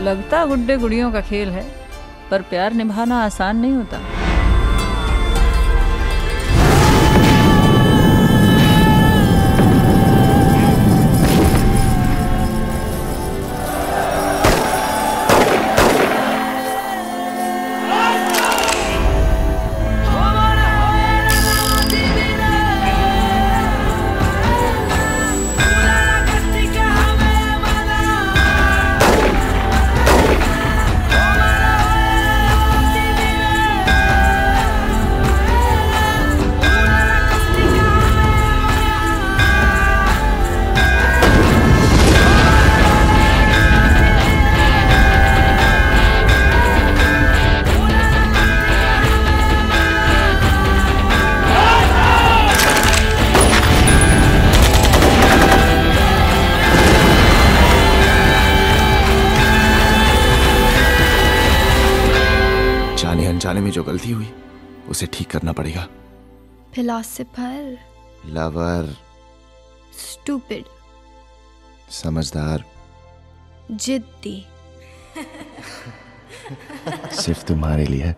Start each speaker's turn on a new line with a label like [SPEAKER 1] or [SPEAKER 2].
[SPEAKER 1] लगता गुड्डे गुड़ियों का खेल है पर प्यार निभाना आसान नहीं होता।
[SPEAKER 2] अनजाने में जो गलती हुई उसे ठीक करना पड़ेगा।
[SPEAKER 3] फिलोसफर।
[SPEAKER 2] लवर
[SPEAKER 3] स्टूपिड
[SPEAKER 2] समझदार।
[SPEAKER 3] जिद्दी।
[SPEAKER 2] सिर्फ़ तुम्हारे लिए।